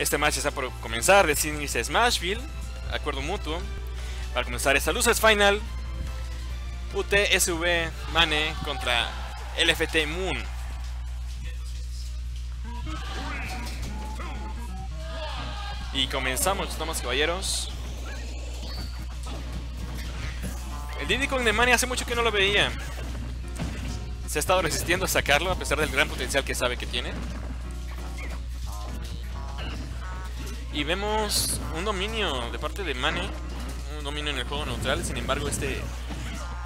Este match está por comenzar, decide Smashville, acuerdo mutuo. Para comenzar esta Losers Final, UTSV Mane contra LFT Moon. Y comenzamos, damas caballeros. El Diddy Kong de Mane hace mucho que no lo veía. Se ha estado resistiendo a sacarlo a pesar del gran potencial que sabe que tiene. Y vemos un dominio de parte de Mane. Un dominio en el juego neutral. Sin embargo, este,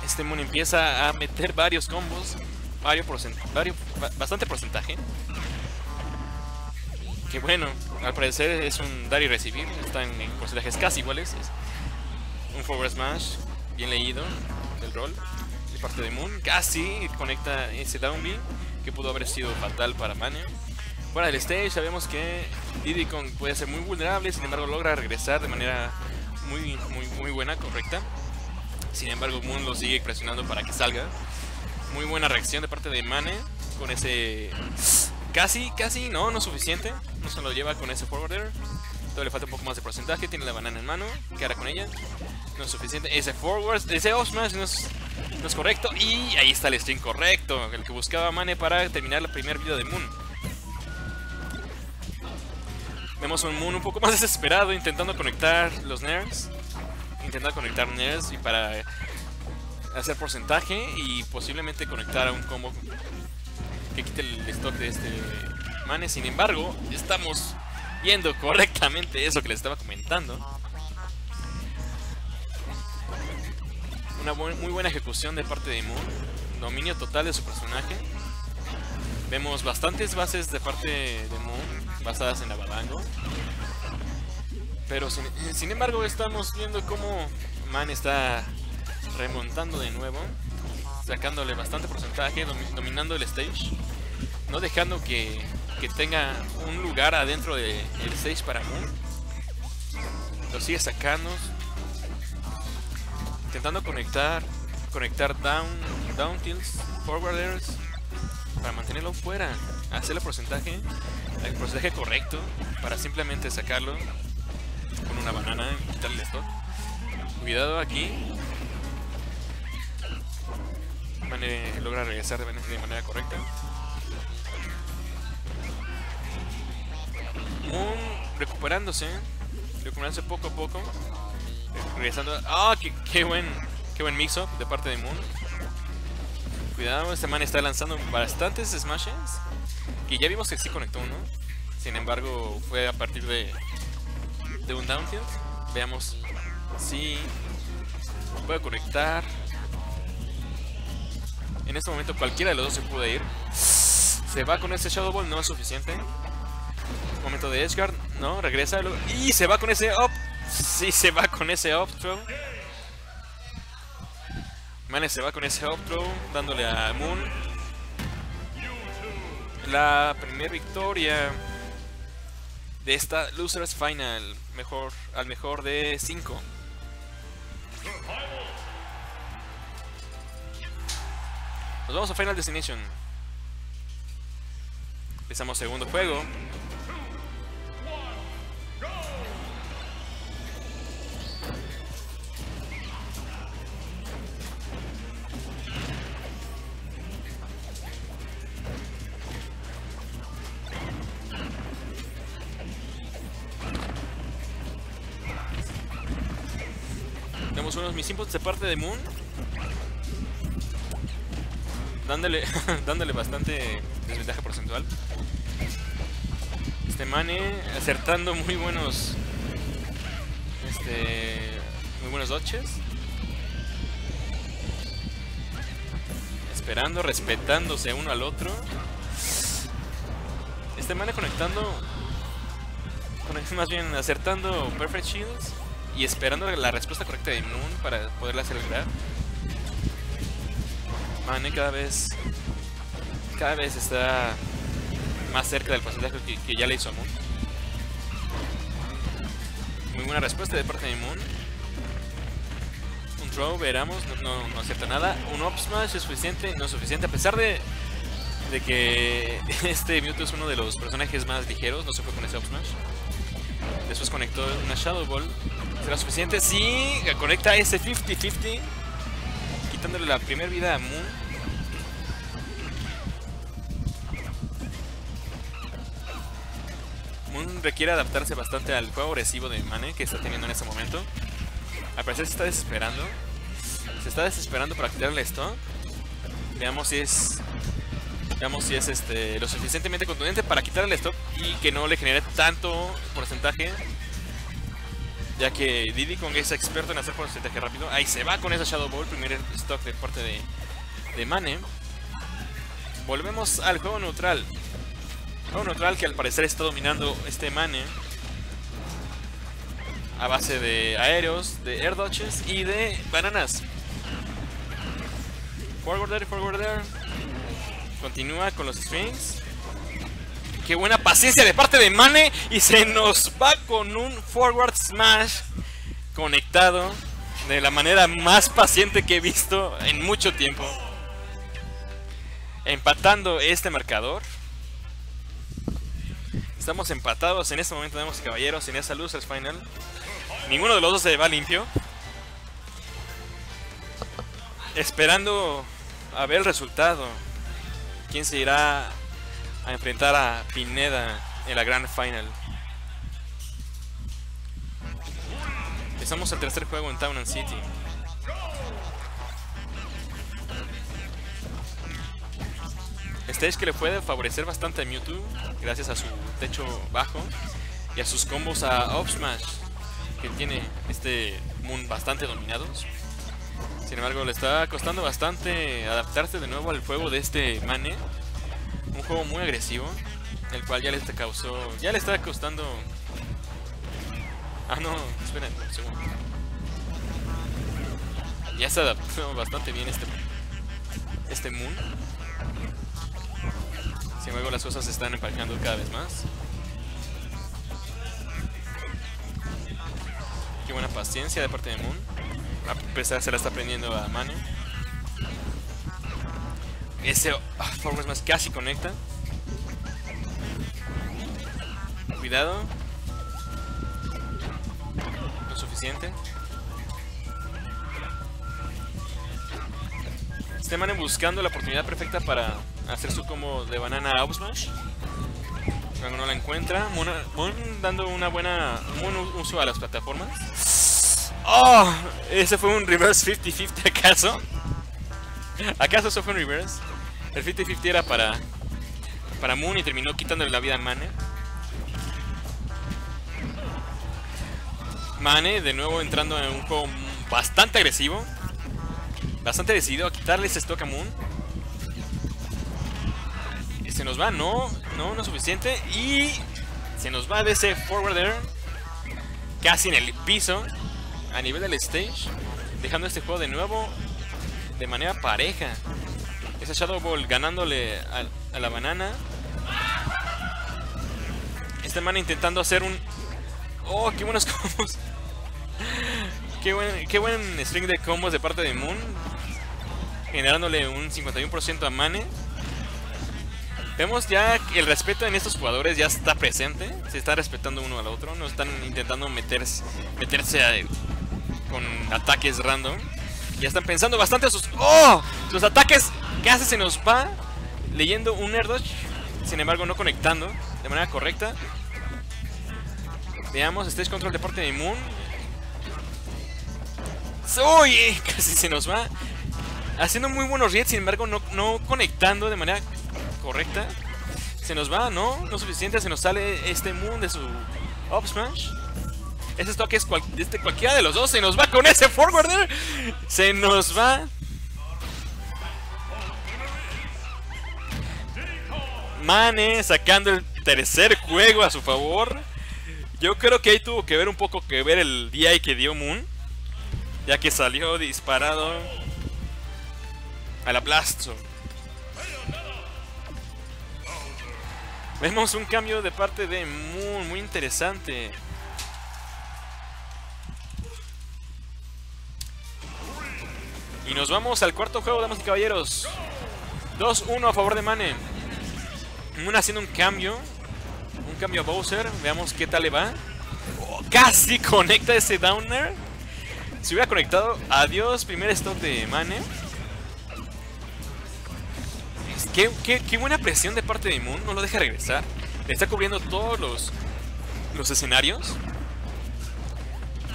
este Moon empieza a meter varios combos. Varios, varios bastante porcentaje. Que bueno, al parecer es un dar y recibir. Están en porcentajes casi iguales. un forward smash bien leído del rol de parte de Moon. Casi conecta ese down que pudo haber sido fatal para Mane. Fuera del stage sabemos que Diddy Kong puede ser muy vulnerable, sin embargo logra regresar de manera muy, muy, muy buena, correcta. Sin embargo Moon lo sigue presionando para que salga. Muy buena reacción de parte de Mane con ese... Casi, casi, no, no suficiente. No se lo lleva con ese forwarder. Todavía le falta un poco más de porcentaje. Tiene la banana en mano. ¿Qué hará con ella? No es suficiente. Ese forward, ese Osmash no es, no es correcto. Y ahí está el string correcto. El que buscaba Mane para terminar la primera vida de Moon. Vemos un Moon un poco más desesperado intentando conectar los nerds. Intentando conectar nerds y para hacer porcentaje y posiblemente conectar a un combo que quite el stock de este Mane. Sin embargo, estamos viendo correctamente eso que les estaba comentando. Una muy buena ejecución de parte de Moon. Dominio total de su personaje. Vemos bastantes bases de parte de Moon basadas en Abadango. Pero sin, embargo estamos viendo cómo Man está remontando de nuevo, sacándole bastante porcentaje, dominando el stage, no dejando que, que tenga un lugar adentro del stage para Moon. Lo sigue sacando, intentando conectar, conectar down, down tilts, forwarders, para mantenerlo fuera, hacer el porcentaje el porcentaje correcto para simplemente sacarlo con una banana y quitarle esto. Cuidado aquí. Logra regresar de manera correcta. Moon recuperándose. Recuperándose poco a poco. Regresando. ¡Ah! qué, buen, qué buen mix-up de parte de Moon! Cuidado, este man está lanzando bastantes smashes. Que ya vimos que sí conectó uno. Sin embargo, fue a partir de, de un downfield. Veamos si puede conectar. En este momento cualquiera de los dos se puede ir. Se va con ese Shadow Ball, no es suficiente. Momento de Edgeguard, no, regresa. Y se va con ese up. Sí, se va con ese up throw. Mane se va con ese up throw, dándole a Moon la primera victoria de esta Losers Final. Mejor, al mejor de 5. Nos vamos a Final Destination. Empezamos segundo juego. Unos mis inputs de parte de Moon. Dándole, dándole bastante desventaja porcentual. Este Mane acertando muy buenos. Este. Muy buenos dodges. Esperando, respetándose uno al otro. Este Mane conectando. Más bien acertando Perfect Shields y esperando la respuesta correcta de Moon para poderla acelerar. Mane cada vez cada vez está más cerca del porcentaje que, ya le hizo a Moon. Muy buena respuesta de parte de Moon. Un throw, veramos, no, no, acierta nada. Un up smash es suficiente, no es suficiente, a pesar de, de que este Mewtwo es uno de los personajes más ligeros, no se fue con ese up smash. Después conectó una Shadow Ball. ¿Será suficiente? Sí, conecta ese 50-50. Quitándole la primera vida a Moon. Moon requiere adaptarse bastante al juego agresivo de Mane que está teniendo en este momento. Al parecer se está desesperando. Se está desesperando para quitarle esto. Veamos si es Veamos si es este lo suficientemente contundente para quitarle el stop y que no le genere tanto porcentaje. Ya que Diddy Kong es experto en hacer porcentaje rápido. Ahí se va con esa Shadow Ball, primer stock de parte de, de Mane. Volvemos al juego neutral. Juego neutral que al parecer está dominando este Mane. A base de aéreos, de air dodges y de bananas. Forward there, forward there. Continúa con los strings. Qué buena paciencia de parte de Mane. Y se nos va con un forward smash conectado. De la manera más paciente que he visto en mucho tiempo. Empatando este marcador. Estamos empatados en este momento, tenemos caballeros en esa Losers Final. Ninguno de los dos se va limpio. Esperando a ver el resultado. ¿Quién se irá a enfrentar a Pineda en la Grand Final? Empezamos el tercer juego en Town and City. Stage que le puede favorecer bastante a Mewtwo gracias a su techo bajo y a sus combos a Up Smash que tiene este Moon bastante dominados. Sin embargo, le está costando bastante adaptarse de nuevo al juego de este Mane. Un juego muy agresivo, el cual ya le está causó, ya le está costando. Ah no, esperen un segundo. Ya se adaptó bastante bien este este Moon. Sin embargo, las cosas se están emparejando cada vez más. Qué buena paciencia de parte de Moon. A pesar se la está aprendiendo a Mane. Ese ah, forward más casi conecta. Cuidado. Lo suficiente. Este Mane buscando la oportunidad perfecta para hacer su combo de banana a Smash. Cuando no la encuentra. Moon, dando una buena, un buen uso a las plataformas. ¡Oh! ¿Ese fue un reverse 50-50 acaso? ¿Acaso eso fue un reverse? El 50-50 era para, para Moon y terminó quitándole la vida a Mane. Mane de nuevo entrando en un juego bastante agresivo. Bastante decidido a quitarle ese stock a Moon se nos va, no, no, no suficiente. Y se nos va de ese forwarder casi en el piso, a nivel del stage, dejando este juego de nuevo de manera pareja. Ese Shadow Ball ganándole a, la banana. Este man intentando hacer un... ¡Oh, qué buenos combos! qué, buen, qué buen string de combos de parte de Moon. Generándole un 51% a Mane. Vemos ya que el respeto en estos jugadores ya está presente. Se está respetando uno al otro. No están intentando meterse, meterse con ataques random. Ya están pensando bastante a sus... ¡Oh! Los ataques casi se nos va leyendo un dodge. Sin embargo, no conectando de manera correcta. Veamos, stage control de parte de Moon. ¡Uy! Casi se nos va. Haciendo muy buenos reads, sin embargo, no, no conectando de manera correcta. Se nos va, ¿no? No suficiente, se nos sale este Moon de su Up Smash. Ese stock es este, cualquiera de los dos. Se nos va con ese forwarder. Se nos va. Mane sacando el tercer juego a su favor. Yo creo que ahí tuvo que ver un poco que ver el DI que dio Moon. Ya que salió disparado a la Blasto. Vemos un cambio de parte de Moon, muy interesante. Y nos vamos al cuarto juego, damas y caballeros. 2-1 a favor de Mane. Moon haciendo un cambio. Un cambio a Bowser. Veamos qué tal le va. casi conecta ese downer. Si hubiera conectado, adiós, primer stop de Mane. Qué, qué, buena presión de parte de Moon, no lo deja regresar. está cubriendo todos los, los escenarios.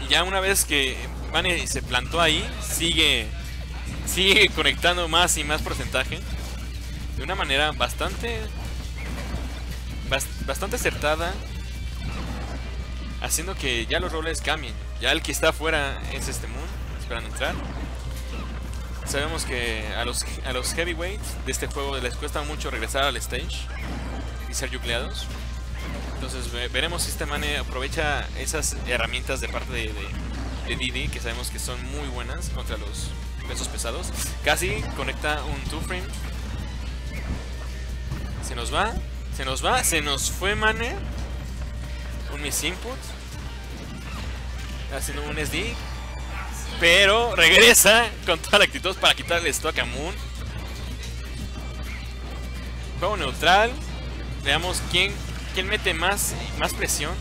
Y ya una vez que Mane se plantó ahí, sigue, sigue conectando más y más porcentaje. De una manera bastante, bastante acertada. Haciendo que ya los roles cambien. Ya el que está afuera es este Moon, esperando entrar. Sabemos que a los, a los heavyweights de este juego les cuesta mucho regresar al stage y ser yucleados. Entonces veremos si este mane aprovecha esas herramientas de parte de, de, Didi, que sabemos que son muy buenas contra los pesos pesados. Casi conecta un two frame. Se nos va, se nos va, se nos fue mane. Un miss input. Haciendo un SD. Pero regresa con toda la actitud para quitarle stock a Moon. Juego neutral. Veamos quién, quién mete más, más presión.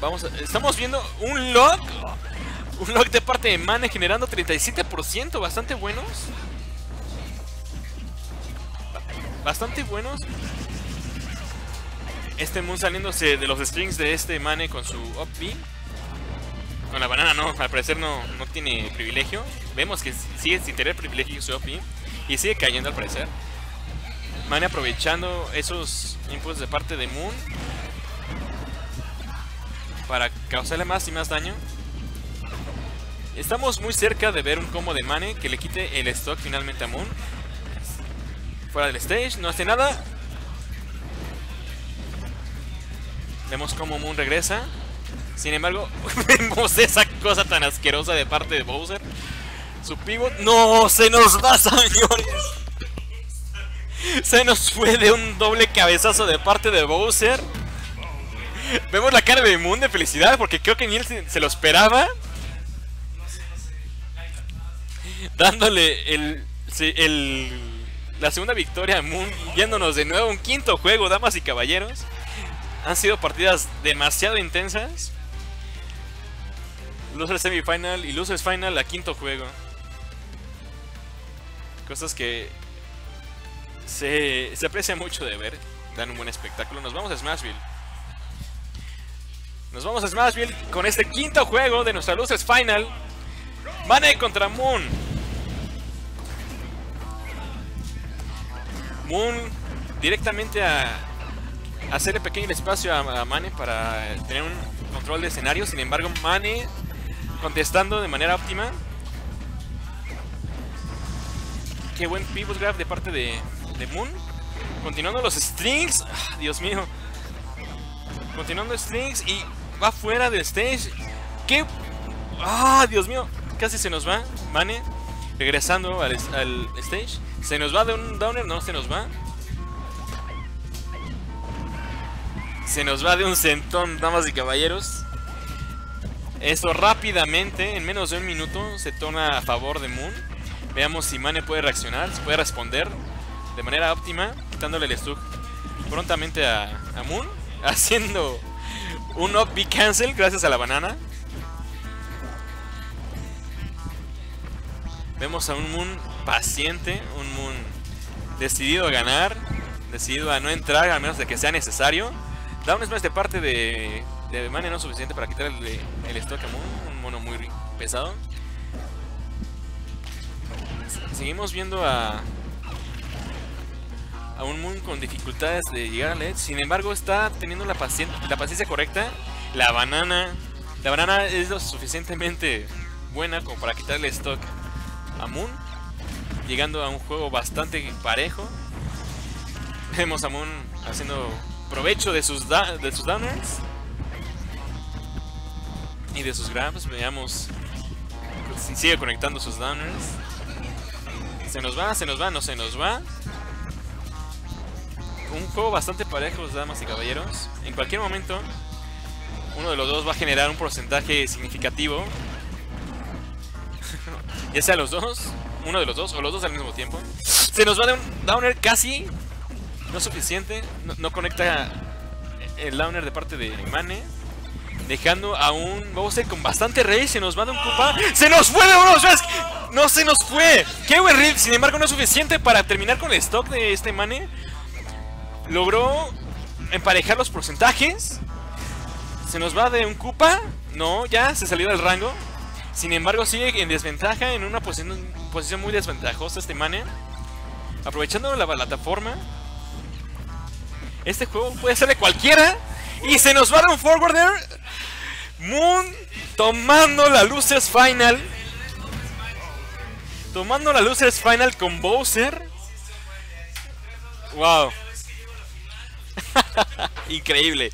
Vamos estamos viendo un lock. Un lock de parte de Mane generando 37%. Bastante buenos. Bastante buenos. Este Moon saliéndose de los strings de este Mane con su up B. Con la banana no, al parecer no, no tiene privilegio. Vemos que sigue sin tener privilegio su OP y sigue cayendo al parecer. Mane aprovechando esos inputs de parte de Moon para causarle más y más daño. Estamos muy cerca de ver un combo de Mane que le quite el stock finalmente a Moon. Fuera del stage, no hace nada. Vemos cómo Moon regresa. Sin embargo, vemos esa cosa tan asquerosa de parte de Bowser. Su pivot. ¡No! ¡Se nos va, señores! Se nos fue de un doble cabezazo de parte de Bowser. Vemos la cara de Moon de felicidad porque creo que ni él se, lo esperaba. Dándole el, el, la segunda victoria a Moon. Yéndonos de nuevo un quinto juego, damas y caballeros. Han sido partidas demasiado intensas. Losers Semifinal y Losers Final a quinto juego. Cosas que se, se aprecia mucho de ver. Dan un buen espectáculo. Nos vamos a Smashville. Nos vamos a Smashville con este quinto juego de nuestra Losers Final. Mane contra Moon. Moon directamente a hacerle pequeño espacio a, Mane para tener un control de escenario. Sin embargo, Mane contestando de manera óptima. Qué buen pivot grab de parte de, Moon. Continuando los strings. Ah, Dios mío. Continuando strings y va fuera del stage. ¡Qué! ¡Ah, Dios mío! Casi se nos va. Mane regresando al stage. ¿Se nos va de un downer? No, se nos va. Se nos va de un centón, damas y caballeros. Esto rápidamente, en menos de un minuto, se torna a favor de Moon. Veamos si Mane puede reaccionar, si puede responder de manera óptima, quitándole el stuck prontamente a, Moon, haciendo un up B cancel gracias a la banana. Vemos a un Moon paciente, un Moon decidido a ganar, decidido a no entrar, a menos de que sea necesario. Da un smash de parte de de Mane no suficiente para quitarle el stock a Moon, un mono muy pesado. Seguimos viendo a, a un Moon con dificultades de llegar al edge. Sin embargo, está teniendo la, la paciencia correcta. La banana, la banana es lo suficientemente buena como para quitarle stock a Moon. Llegando a un juego bastante parejo. Vemos a Moon haciendo provecho de sus, de sus downers y de sus grabs. Veamos si sigue conectando sus downers. Se nos va, se nos va, no se nos va. Un juego bastante parejo, damas y caballeros. En cualquier momento, uno de los dos va a generar un porcentaje significativo. ya sea los dos, uno de los dos, o los dos al mismo tiempo. Se nos va de un downer casi. No suficiente. No, conecta el downer de parte de Mane. Dejando a un Bowser con bastante rey. Se nos va de un Koopa. ¡Se nos fue de unos ¡No se nos fue! ¡Qué buen reel! Sin embargo, no es suficiente para terminar con el stock de este Mane. Logró emparejar los porcentajes. Se nos va de un Koopa. No, ya se salió del rango. Sin embargo, sigue en desventaja, en una posición, posición muy desventajosa este Mane. Aprovechando la plataforma. Este juego puede ser de cualquiera. Y se nos va de un forwarder. Moon tomando la Losers Final. Tomando la Losers Final con Bowser. Wow. Increíble.